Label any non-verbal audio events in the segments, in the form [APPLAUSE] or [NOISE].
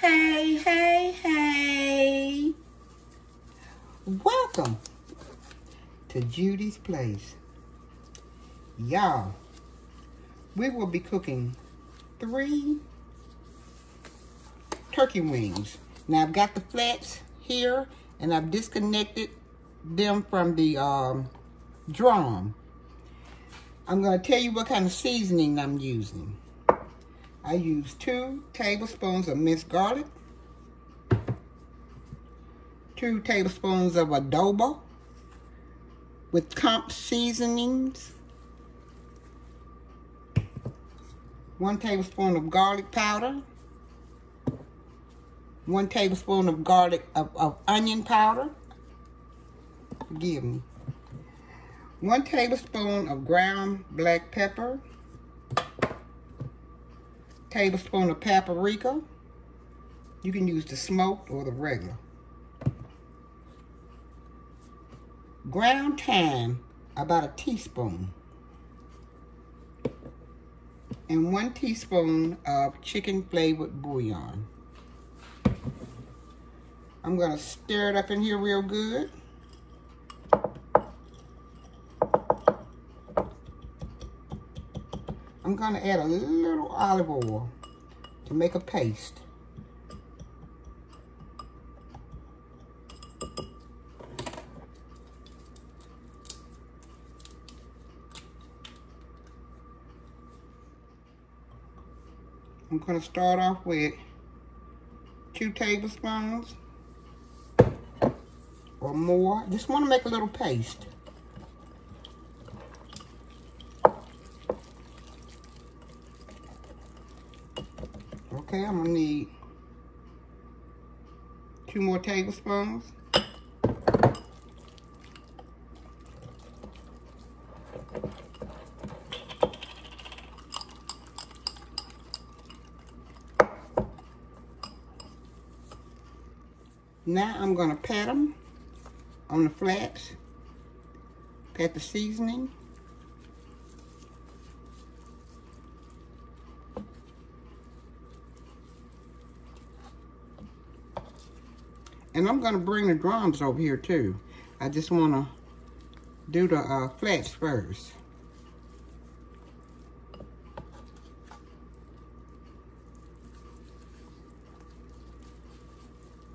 Hey, hey, hey. Welcome to Judy's Place. Y'all, we will be cooking three turkey wings. Now I've got the flats here and I've disconnected them from the um, drum. I'm going to tell you what kind of seasoning I'm using. I use two tablespoons of minced garlic, two tablespoons of adobo with comp seasonings, one tablespoon of garlic powder, one tablespoon of garlic of, of onion powder, forgive me, one tablespoon of ground black pepper, tablespoon of paprika. You can use the smoked or the regular. Ground thyme, about a teaspoon. And one teaspoon of chicken flavored bouillon. I'm gonna stir it up in here real good. I'm gonna add a little olive oil to make a paste. I'm gonna start off with two tablespoons or more. Just wanna make a little paste. Okay, I'm gonna need two more tablespoons. Now I'm gonna pat them on the flats, pat the seasoning. And I'm going to bring the drums over here too. I just want to do the uh, flats first.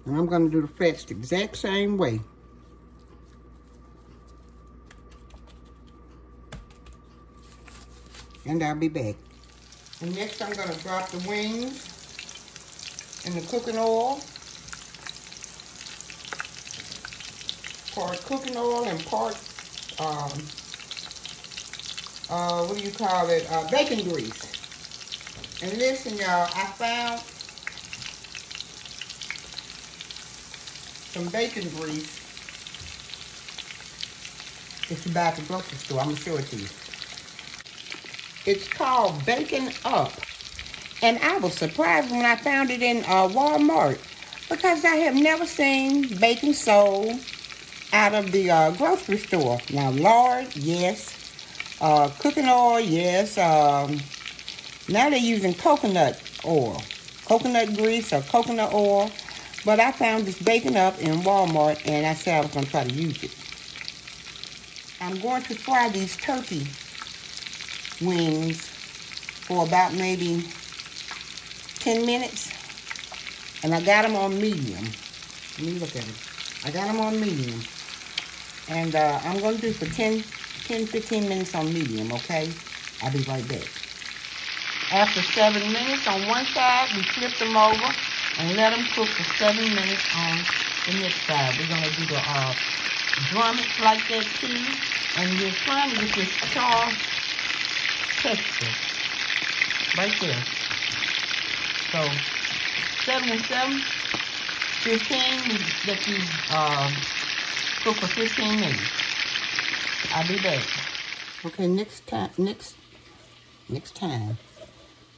And I'm going to do the flats the exact same way. And I'll be back. And next I'm going to drop the wings in the cooking oil. Part cooking oil and part, um, uh, what do you call it, uh, bacon grease. And listen, y'all, I found some bacon grease. It's about the grocery store. I'm going to show it to you. It's called Bacon Up. And I was surprised when I found it in uh, Walmart because I have never seen bacon sold out of the uh, grocery store. Now, lard, yes. Uh, cooking oil, yes. Um, now they're using coconut oil, coconut grease or coconut oil. But I found this bacon up in Walmart, and I said I was going to try to use it. I'm going to fry these turkey wings for about maybe 10 minutes. And I got them on medium. Let me look at them. I got them on medium. And uh, I'm going to do for 10, 10, 15 minutes on medium, okay? I'll be right back. After seven minutes on one side, we flip them over and let them cook for seven minutes on the next side. We're going to do the uh, like that too. And we're trying to get this char texture right there. So, seven and seven, 15, let these uh, cook for 15 minutes. I'll be back. Okay, next time, next, next time.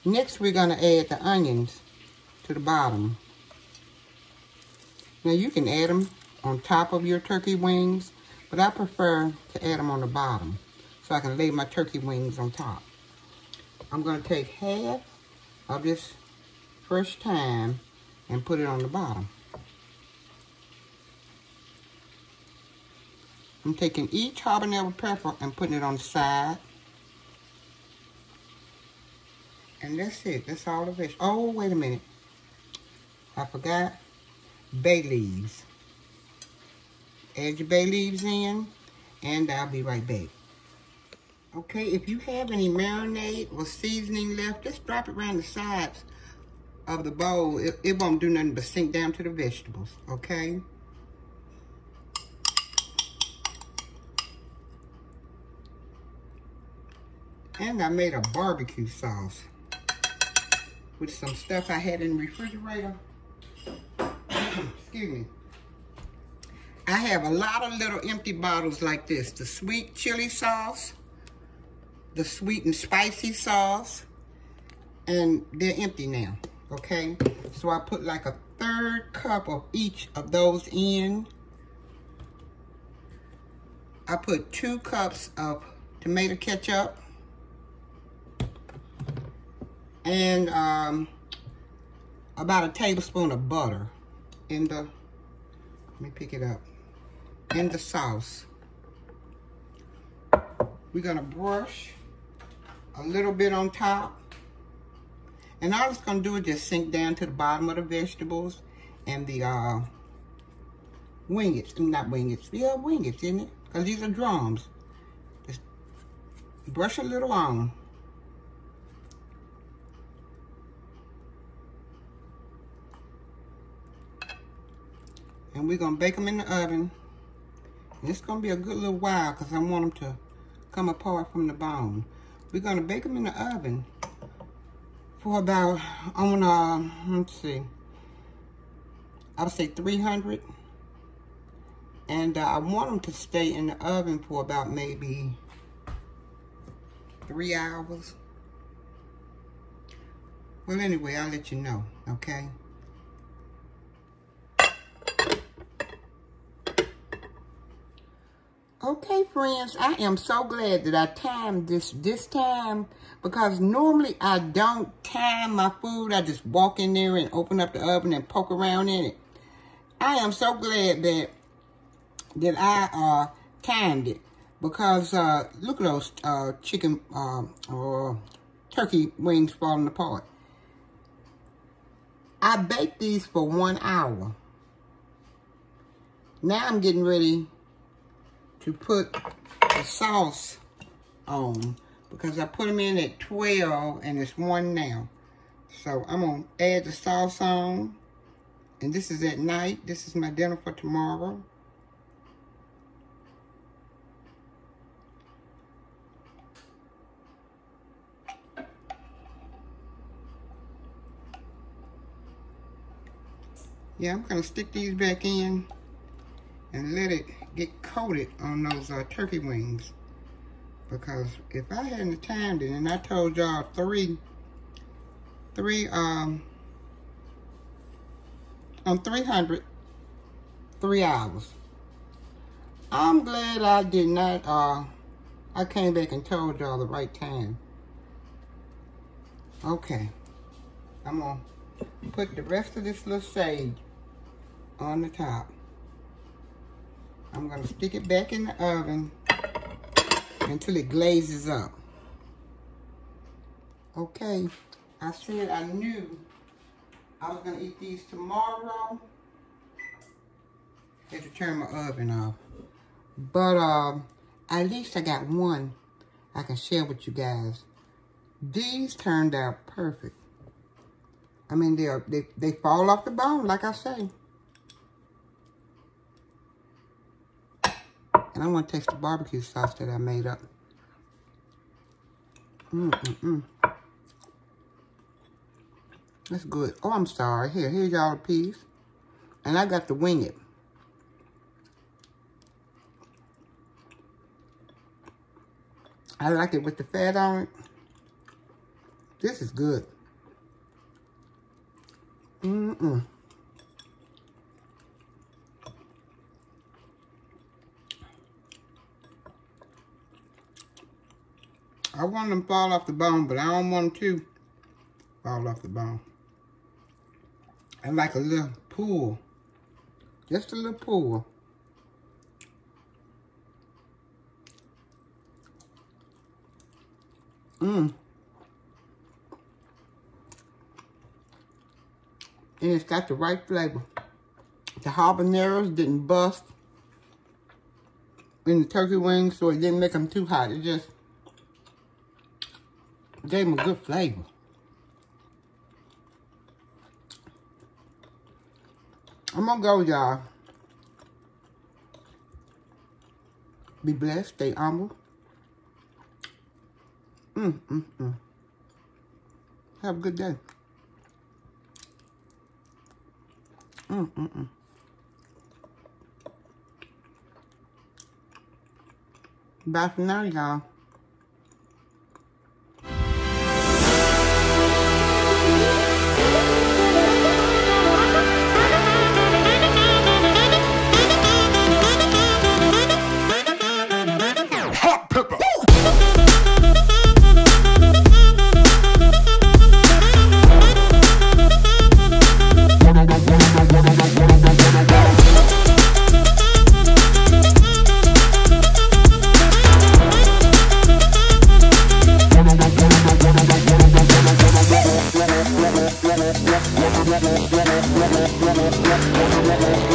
Next, we're gonna add the onions to the bottom. Now, you can add them on top of your turkey wings, but I prefer to add them on the bottom so I can lay my turkey wings on top. I'm gonna take half of this fresh thyme and put it on the bottom. I'm taking each habanero pepper and putting it on the side. And that's it. That's all of it. Oh, wait a minute. I forgot bay leaves. Add your bay leaves in, and I'll be right back. Okay, if you have any marinade or seasoning left, just drop it around the sides of the bowl. It, it won't do nothing but sink down to the vegetables, okay? And I made a barbecue sauce with some stuff I had in the refrigerator. [CLEARS THROAT] Excuse me. I have a lot of little empty bottles like this. The sweet chili sauce, the sweet and spicy sauce, and they're empty now, okay? So I put like a third cup of each of those in. I put two cups of tomato ketchup and um, about a tablespoon of butter in the, let me pick it up, in the sauce. We're gonna brush a little bit on top. And all it's gonna do is just sink down to the bottom of the vegetables and the uh, wingettes, not wingettes, yeah, wingettes, isn't it? Because these are drums. Just brush a little on. And we're going to bake them in the oven. And it's going to be a good little while because I want them to come apart from the bone. We're going to bake them in the oven for about, on, uh, let's see, I would say 300. And uh, I want them to stay in the oven for about maybe three hours. Well, anyway, I'll let you know, okay? Okay, friends, I am so glad that I timed this this time because normally I don't time my food. I just walk in there and open up the oven and poke around in it. I am so glad that that I uh, timed it because uh, look at those uh, chicken um, or turkey wings falling apart. I baked these for one hour. Now I'm getting ready to put the sauce on because I put them in at 12 and it's 1 now. So I'm going to add the sauce on. And this is at night. This is my dinner for tomorrow. Yeah, I'm going to stick these back in and let it get coated on those uh, turkey wings. Because if I hadn't timed it, and I told y'all three, three, um, on 300, three hours. I'm glad I did not, uh, I came back and told y'all the right time. Okay. I'm to put the rest of this little sage on the top. I'm to stick it back in the oven until it glazes up. Okay, I said I knew I was to eat these tomorrow. I had to turn my oven off. But uh, at least I got one I can share with you guys. These turned out perfect. I mean, they, are, they, they fall off the bone, like I say. And I want to taste the barbecue sauce that I made up. Mm-mm-mm. That's good. Oh, I'm sorry. Here, here's y'all a piece. And I got to wing it. I like it with the fat on it. This is good. Mm-mm. I want them to fall off the bone, but I don't want them to fall off the bone. I like a little pool. Just a little pool. Mmm. And it's got the right flavor. The habaneros didn't bust in the turkey wings, so it didn't make them too hot. It just gave them a good flavor. I'm gonna go, y'all. Be blessed, stay humble. Mm, mm, mm. Have a good day. Mm, mm, mm. Bye for now, y'all. You.